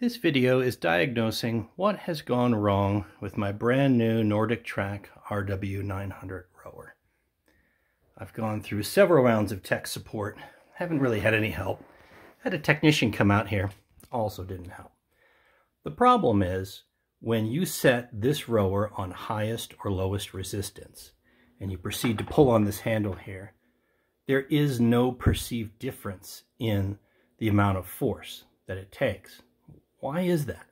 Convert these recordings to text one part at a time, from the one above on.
This video is diagnosing what has gone wrong with my brand new NordicTrack RW900 rower. I've gone through several rounds of tech support, haven't really had any help. Had a technician come out here, also didn't help. The problem is when you set this rower on highest or lowest resistance and you proceed to pull on this handle here, there is no perceived difference in the amount of force that it takes. Why is that?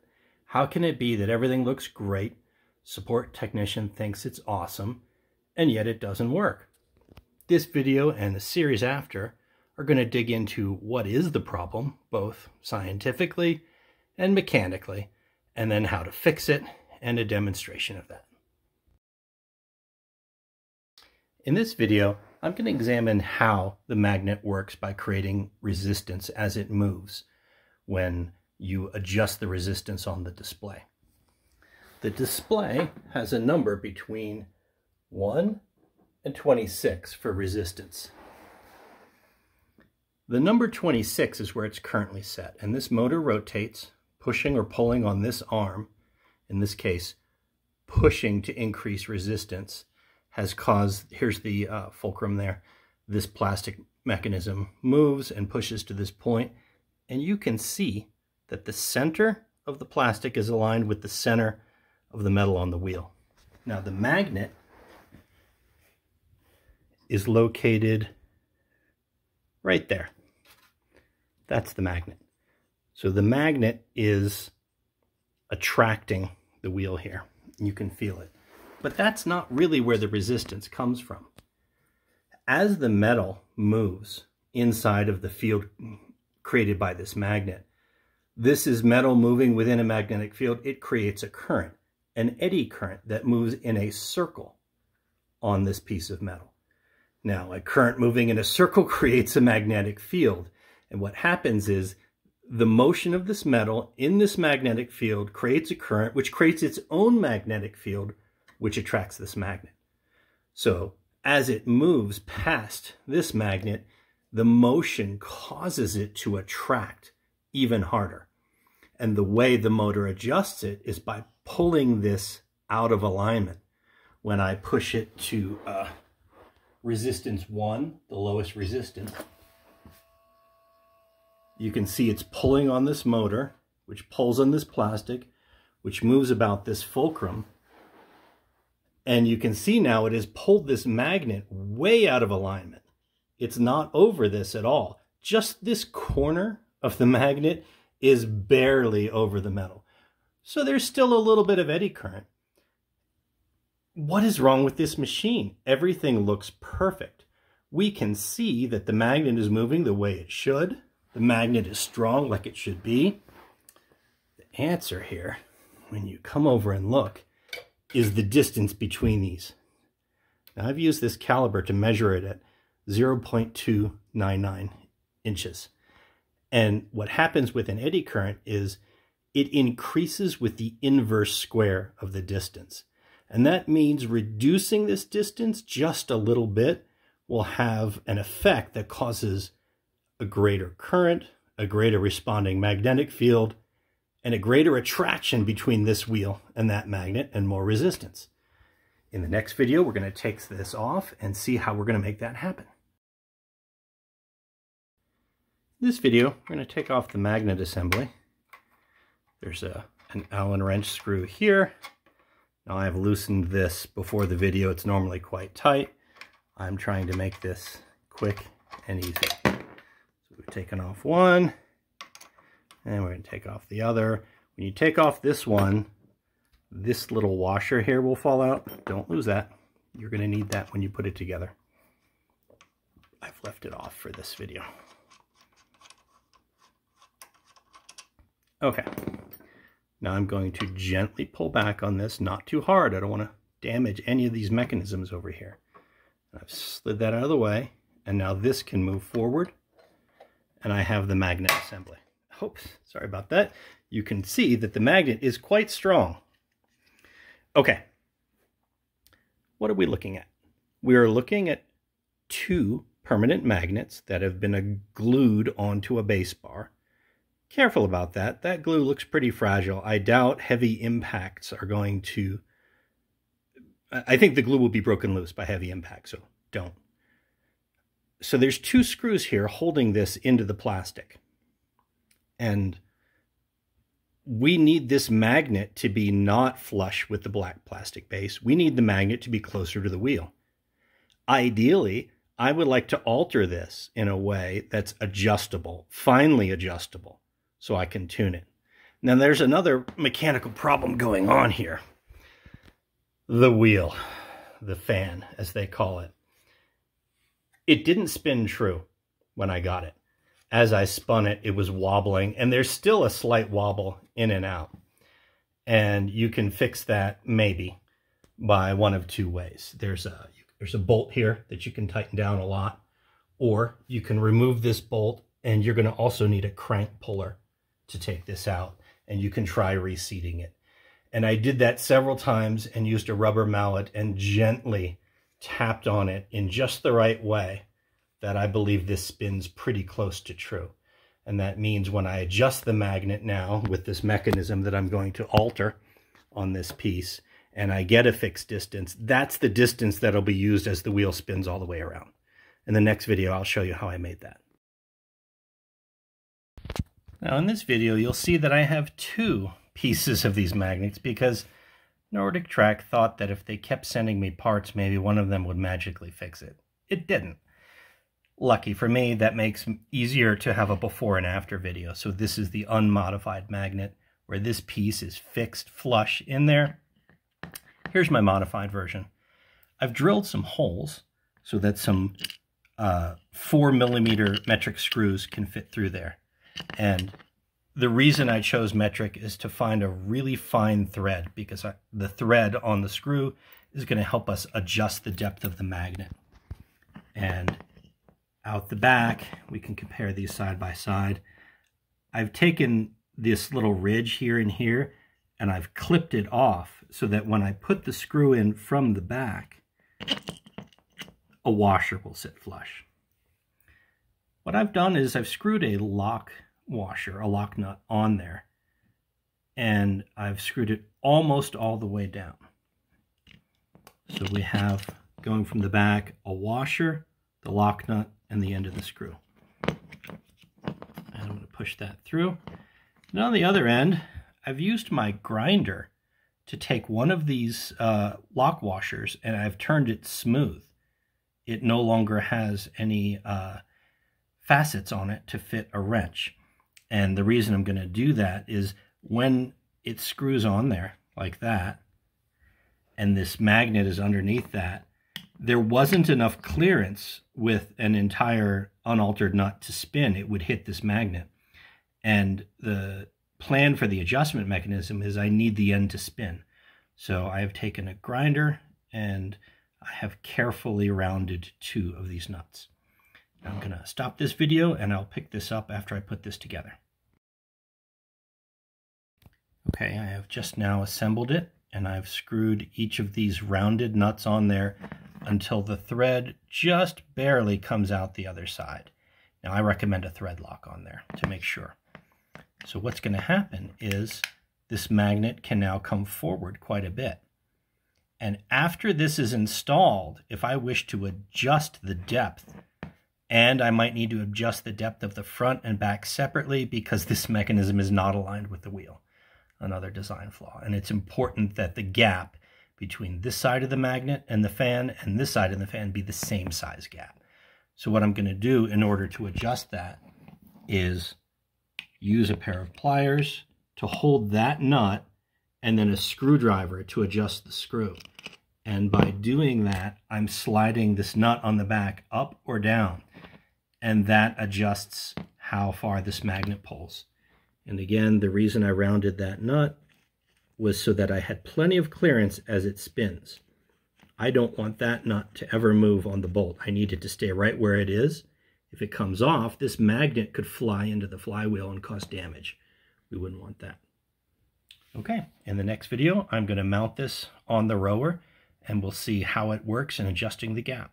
How can it be that everything looks great, support technician thinks it's awesome, and yet it doesn't work? This video and the series after are going to dig into what is the problem, both scientifically and mechanically, and then how to fix it and a demonstration of that. In this video, I'm going to examine how the magnet works by creating resistance as it moves when you adjust the resistance on the display. The display has a number between 1 and 26 for resistance. The number 26 is where it's currently set, and this motor rotates, pushing or pulling on this arm, in this case, pushing to increase resistance, has caused, here's the uh, fulcrum there, this plastic mechanism moves and pushes to this point, and you can see that the center of the plastic is aligned with the center of the metal on the wheel. Now the magnet is located right there. That's the magnet. So the magnet is attracting the wheel here. You can feel it. But that's not really where the resistance comes from. As the metal moves inside of the field created by this magnet, this is metal moving within a magnetic field. It creates a current, an eddy current that moves in a circle on this piece of metal. Now, a current moving in a circle creates a magnetic field. And what happens is the motion of this metal in this magnetic field creates a current, which creates its own magnetic field, which attracts this magnet. So as it moves past this magnet, the motion causes it to attract even harder. And the way the motor adjusts it is by pulling this out of alignment. When I push it to uh, resistance 1, the lowest resistance, you can see it's pulling on this motor, which pulls on this plastic, which moves about this fulcrum. And you can see now it has pulled this magnet way out of alignment. It's not over this at all. Just this corner of the magnet is barely over the metal. So there's still a little bit of eddy current. What is wrong with this machine? Everything looks perfect. We can see that the magnet is moving the way it should. The magnet is strong like it should be. The answer here, when you come over and look, is the distance between these. Now I've used this caliber to measure it at 0.299 inches. And what happens with an eddy current is it increases with the inverse square of the distance. And that means reducing this distance just a little bit will have an effect that causes a greater current, a greater responding magnetic field, and a greater attraction between this wheel and that magnet and more resistance. In the next video, we're going to take this off and see how we're going to make that happen. This video, we're going to take off the magnet assembly. There's a, an Allen wrench screw here. Now I've loosened this before the video. It's normally quite tight. I'm trying to make this quick and easy. So we've taken off one, and we're going to take off the other. When you take off this one, this little washer here will fall out. Don't lose that. You're going to need that when you put it together. I've left it off for this video. Okay. Now I'm going to gently pull back on this, not too hard. I don't want to damage any of these mechanisms over here. I've slid that out of the way, and now this can move forward, and I have the magnet assembly. Oops, sorry about that. You can see that the magnet is quite strong. Okay, what are we looking at? We are looking at two permanent magnets that have been glued onto a base bar, careful about that. That glue looks pretty fragile. I doubt heavy impacts are going to... I think the glue will be broken loose by heavy impact, so don't. So there's two screws here holding this into the plastic. And we need this magnet to be not flush with the black plastic base. We need the magnet to be closer to the wheel. Ideally, I would like to alter this in a way that's adjustable, finely adjustable, so I can tune it. Now there's another mechanical problem going on here. The wheel, the fan, as they call it. It didn't spin true when I got it as I spun it, it was wobbling, and there's still a slight wobble in and out. And you can fix that maybe by one of two ways. There's a there's a bolt here that you can tighten down a lot, or you can remove this bolt, and you're going to also need a crank puller to take this out, and you can try reseating it. And I did that several times and used a rubber mallet and gently tapped on it in just the right way that I believe this spins pretty close to true. And that means when I adjust the magnet now with this mechanism that I'm going to alter on this piece, and I get a fixed distance, that's the distance that'll be used as the wheel spins all the way around. In the next video, I'll show you how I made that. Now in this video, you'll see that I have two pieces of these magnets because NordicTrack thought that if they kept sending me parts, maybe one of them would magically fix it. It didn't. Lucky for me, that makes easier to have a before and after video. So this is the unmodified magnet where this piece is fixed flush in there. Here's my modified version. I've drilled some holes so that some uh, four millimeter metric screws can fit through there. And the reason I chose metric is to find a really fine thread because I, the thread on the screw is going to help us adjust the depth of the magnet. And out the back. We can compare these side by side. I've taken this little ridge here and here and I've clipped it off so that when I put the screw in from the back, a washer will sit flush. What I've done is I've screwed a lock washer, a lock nut on there, and I've screwed it almost all the way down. So we have, going from the back, a washer, the lock nut, and the end of the screw. And I'm going to push that through. And on the other end, I've used my grinder to take one of these uh, lock washers and I've turned it smooth. It no longer has any uh, facets on it to fit a wrench. And the reason I'm going to do that is when it screws on there like that, and this magnet is underneath that, there wasn't enough clearance with an entire unaltered nut to spin. It would hit this magnet. And the plan for the adjustment mechanism is I need the end to spin. So I have taken a grinder and I have carefully rounded two of these nuts. I'm going to stop this video and I'll pick this up after I put this together. Okay, I have just now assembled it and I've screwed each of these rounded nuts on there until the thread just barely comes out the other side. Now I recommend a thread lock on there to make sure. So what's going to happen is this magnet can now come forward quite a bit. And after this is installed, if I wish to adjust the depth, and I might need to adjust the depth of the front and back separately because this mechanism is not aligned with the wheel, another design flaw. And it's important that the gap between this side of the magnet and the fan and this side of the fan be the same size gap. So what I'm going to do in order to adjust that is use a pair of pliers to hold that nut and then a screwdriver to adjust the screw. And by doing that, I'm sliding this nut on the back up or down. And that adjusts how far this magnet pulls. And again, the reason I rounded that nut was so that I had plenty of clearance as it spins. I don't want that nut to ever move on the bolt. I need it to stay right where it is. If it comes off, this magnet could fly into the flywheel and cause damage. We wouldn't want that. Okay, in the next video, I'm going to mount this on the rower and we'll see how it works in adjusting the gap.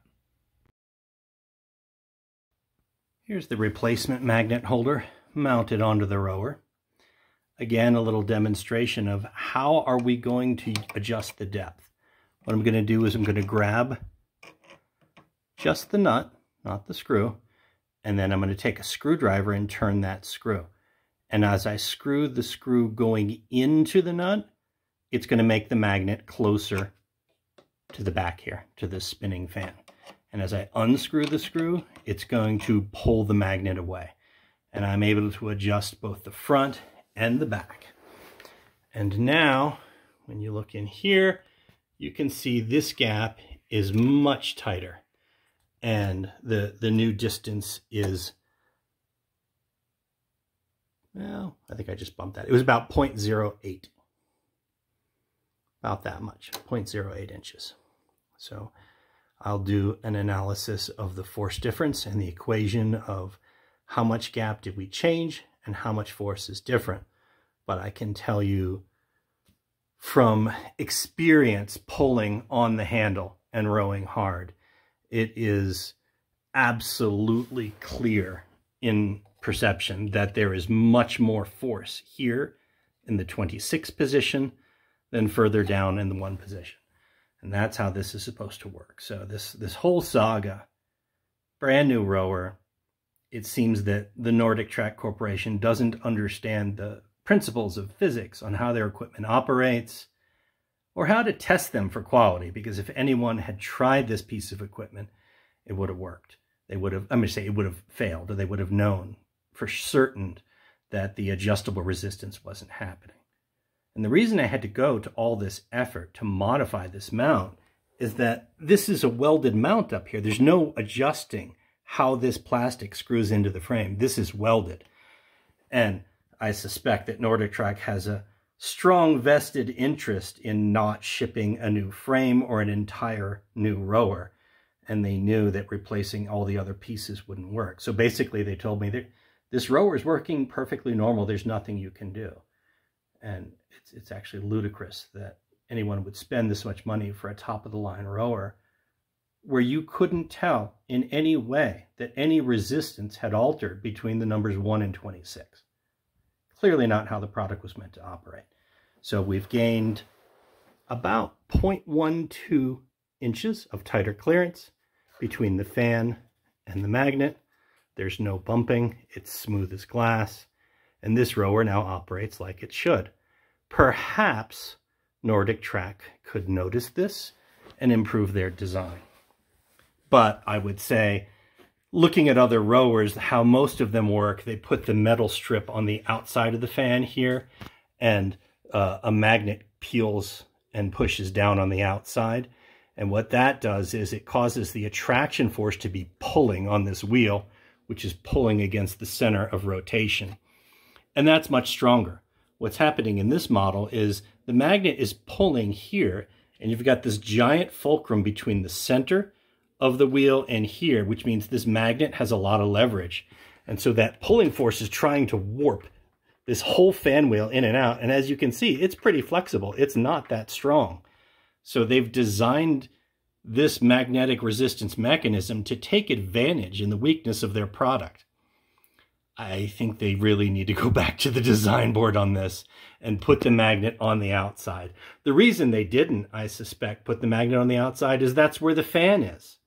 Here's the replacement magnet holder mounted onto the rower. Again, a little demonstration of how are we going to adjust the depth. What I'm going to do is I'm going to grab just the nut, not the screw, and then I'm going to take a screwdriver and turn that screw. And as I screw the screw going into the nut, it's going to make the magnet closer to the back here, to this spinning fan. And as I unscrew the screw, it's going to pull the magnet away. And I'm able to adjust both the front and the back. And now, when you look in here, you can see this gap is much tighter. And the, the new distance is, well, I think I just bumped that. It was about 0.08. About that much, 0.08 inches. So I'll do an analysis of the force difference and the equation of how much gap did we change and how much force is different. But I can tell you from experience pulling on the handle and rowing hard, it is absolutely clear in perception that there is much more force here in the 26 position than further down in the one position. And that's how this is supposed to work. So this, this whole saga, brand new rower, it seems that the NordicTrack Corporation doesn't understand the principles of physics on how their equipment operates or how to test them for quality. Because if anyone had tried this piece of equipment, it would have worked. They would have, I'm going to say it would have failed, or they would have known for certain that the adjustable resistance wasn't happening. And the reason I had to go to all this effort to modify this mount is that this is a welded mount up here. There's no adjusting how this plastic screws into the frame. This is welded. And I suspect that NordicTrack has a strong vested interest in not shipping a new frame or an entire new rower. And they knew that replacing all the other pieces wouldn't work. So basically they told me that this rower is working perfectly normal. There's nothing you can do. And it's, it's actually ludicrous that anyone would spend this much money for a top of the line rower where you couldn't tell in any way that any resistance had altered between the numbers 1 and 26. Clearly not how the product was meant to operate. So we've gained about 0.12 inches of tighter clearance between the fan and the magnet. There's no bumping. It's smooth as glass. And this rower now operates like it should. Perhaps NordicTrack could notice this and improve their design. But I would say, looking at other rowers, how most of them work, they put the metal strip on the outside of the fan here, and uh, a magnet peels and pushes down on the outside. And what that does is it causes the attraction force to be pulling on this wheel, which is pulling against the center of rotation. And that's much stronger what's happening in this model is the magnet is pulling here, and you've got this giant fulcrum between the center of the wheel and here, which means this magnet has a lot of leverage. And so that pulling force is trying to warp this whole fan wheel in and out. And as you can see, it's pretty flexible. It's not that strong. So they've designed this magnetic resistance mechanism to take advantage in the weakness of their product. I think they really need to go back to the design board on this and put the magnet on the outside. The reason they didn't, I suspect, put the magnet on the outside is that's where the fan is.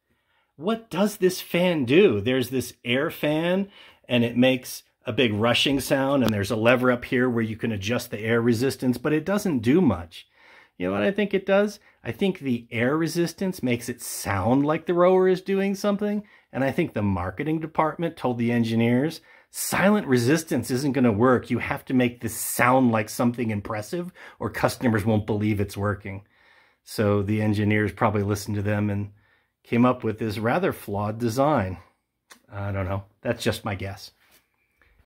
What does this fan do? There's this air fan and it makes a big rushing sound and there's a lever up here where you can adjust the air resistance, but it doesn't do much. You know what I think it does? I think the air resistance makes it sound like the rower is doing something. And I think the marketing department told the engineers silent resistance isn't going to work. You have to make this sound like something impressive or customers won't believe it's working. So the engineers probably listened to them and came up with this rather flawed design. I don't know. That's just my guess.